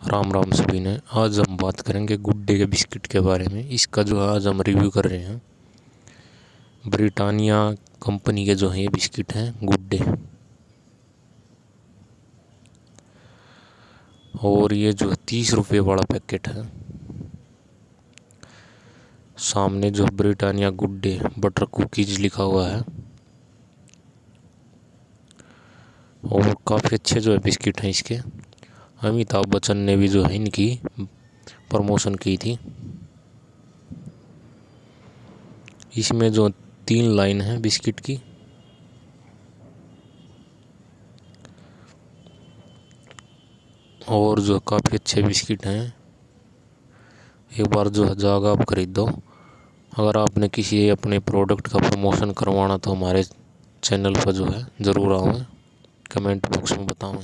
राम राम सभी ने। आज हम बात करेंगे गुड्डे के बिस्किट के बारे में। इसका जो आज हम रिव्यू कर रहे हैं, ब्रिटानिया कंपनी के जो हैं ये बिस्किट हैं, गुड्डे। और ये जो है तीस रुपये वाला पैकेट है, सामने जो ब्रिटानिया गुड्डे बटर कुकीज लिखा हुआ है, और काफ़ी अच्छे जो है बिस्किट हैं इसके। अमिताभ बच्चन ने भी जो है इनकी प्रमोशन की थी। इसमें जो तीन लाइन है, बिस्किट की। और जो काफ़ी अच्छे बिस्किट हैं, एक बार जो है जागा आप खरीद। दो अगर आपने किसी अपने प्रोडक्ट का प्रमोशन करवाना तो हमारे चैनल पर जो है ज़रूर आओ, कमेंट बॉक्स में बताओ।